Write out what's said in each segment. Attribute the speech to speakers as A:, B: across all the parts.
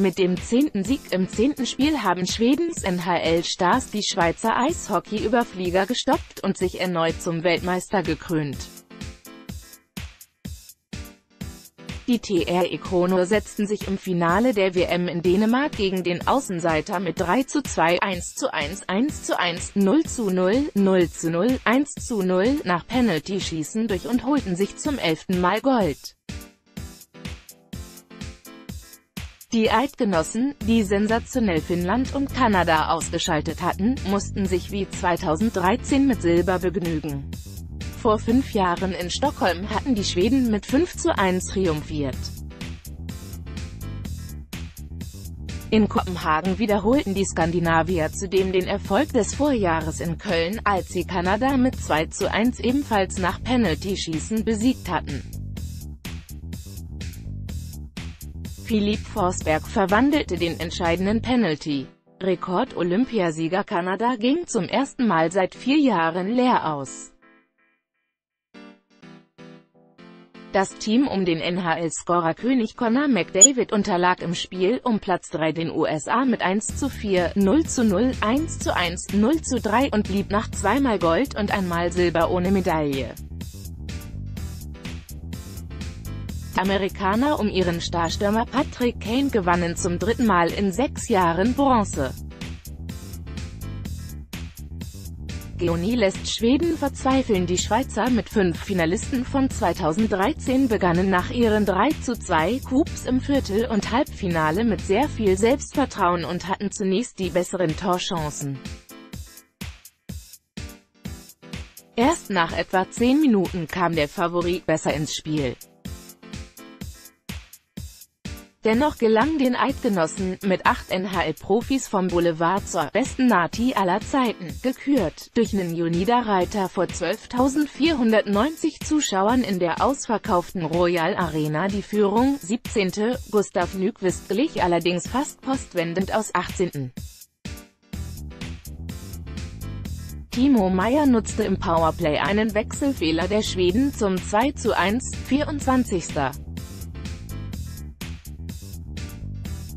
A: Mit dem zehnten Sieg im zehnten Spiel haben Schwedens NHL-Stars die Schweizer Eishockey-Überflieger gestoppt und sich erneut zum Weltmeister gekrönt. Die TR Ikono setzten sich im Finale der WM in Dänemark gegen den Außenseiter mit 3 zu 2, 1 zu 1, 1 zu 1, 0 zu 0, 0 zu 0, 1 zu 0 nach Penalty-Schießen durch und holten sich zum elften Mal Gold. Die Eidgenossen, die sensationell Finnland und Kanada ausgeschaltet hatten, mussten sich wie 2013 mit Silber begnügen. Vor fünf Jahren in Stockholm hatten die Schweden mit 5 zu 1 triumphiert. In Kopenhagen wiederholten die Skandinavier zudem den Erfolg des Vorjahres in Köln, als sie Kanada mit 2 zu 1 ebenfalls nach Penalty-Schießen besiegt hatten. Philipp Forsberg verwandelte den entscheidenden Penalty. Rekord-Olympiasieger Kanada ging zum ersten Mal seit vier Jahren leer aus. Das Team um den NHL-Scorer König Connor McDavid unterlag im Spiel um Platz 3 den USA mit 1 zu 4, 0 zu 0, 1 zu 1, 0 zu 3 und blieb nach zweimal Gold und einmal Silber ohne Medaille. Amerikaner um ihren Starstürmer Patrick Kane gewannen zum dritten Mal in sechs Jahren Bronze. Geoni lässt Schweden verzweifeln Die Schweizer mit fünf Finalisten von 2013 begannen nach ihren 3 zu 2 Coups im Viertel- und Halbfinale mit sehr viel Selbstvertrauen und hatten zunächst die besseren Torchancen. Erst nach etwa 10 Minuten kam der Favorit besser ins Spiel. Dennoch gelang den Eidgenossen, mit acht NHL-Profis vom Boulevard zur besten Nati aller Zeiten, gekürt, durch einen Junida-Reiter vor 12.490 Zuschauern in der ausverkauften Royal Arena die Führung, 17. Gustav Nyquist glich allerdings fast postwendend aus 18. Timo Meyer nutzte im Powerplay einen Wechselfehler der Schweden zum 2 zu 1, 24.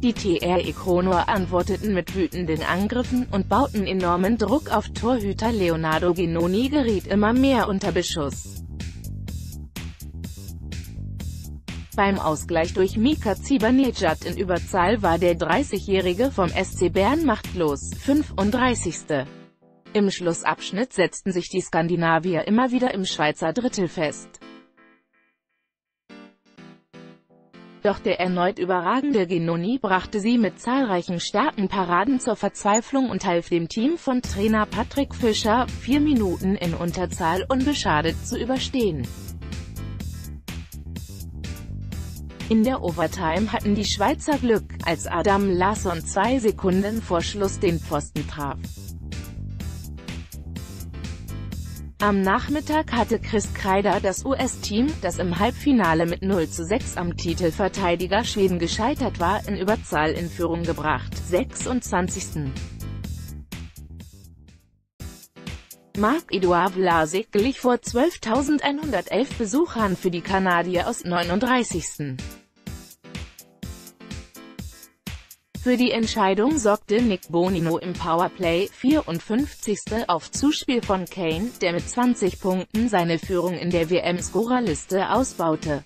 A: Die TR Equonor antworteten mit wütenden Angriffen und bauten enormen Druck auf Torhüter Leonardo Ginoni geriet immer mehr unter Beschuss. Beim Ausgleich durch Mika Zibanejad in Überzahl war der 30-Jährige vom SC Bern machtlos, 35. Im Schlussabschnitt setzten sich die Skandinavier immer wieder im Schweizer Drittel fest. Doch der erneut überragende Genoni brachte sie mit zahlreichen starken Paraden zur Verzweiflung und half dem Team von Trainer Patrick Fischer, vier Minuten in Unterzahl unbeschadet zu überstehen. In der Overtime hatten die Schweizer Glück, als Adam Larsson zwei Sekunden vor Schluss den Pfosten traf. Am Nachmittag hatte Chris Kreider das US-Team, das im Halbfinale mit 0 zu 6 am Titelverteidiger Schweden gescheitert war, in Überzahl in Führung gebracht. 26. Marc-Edouard Vlasic glich vor 12.111 Besuchern für die Kanadier aus 39. Für die Entscheidung sorgte Nick Bonino im Powerplay, 54. auf Zuspiel von Kane, der mit 20 Punkten seine Führung in der WM-Scorerliste ausbaute.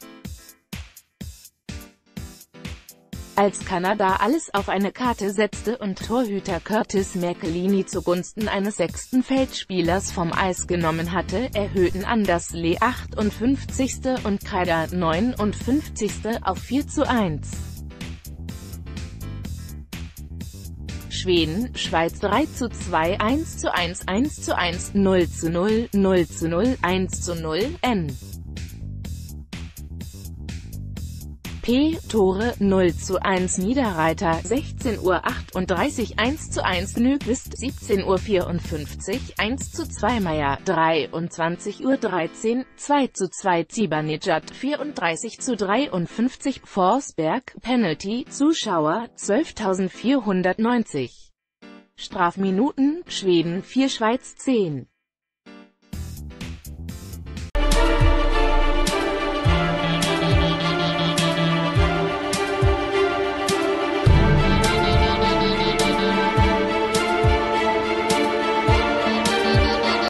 A: Als Kanada alles auf eine Karte setzte und Torhüter Curtis Merkelini zugunsten eines sechsten Feldspielers vom Eis genommen hatte, erhöhten Anders Lee 58. und Kreider 59. auf 4 zu 1. Schweden, Schweiz 3 zu 2, 1 zu 1, 1 zu 1, 0 zu 0, 0 zu 0, 1 zu 0, N. P. Tore 0 zu 1 Niederreiter 16 Uhr 38 1 zu 1 Nyquist 17 Uhr 54 1 zu 2 Meier 23 Uhr 13 2 zu 2 Zibanejad 34 zu 53 Forsberg Penalty Zuschauer 12.490 Strafminuten Schweden 4 Schweiz 10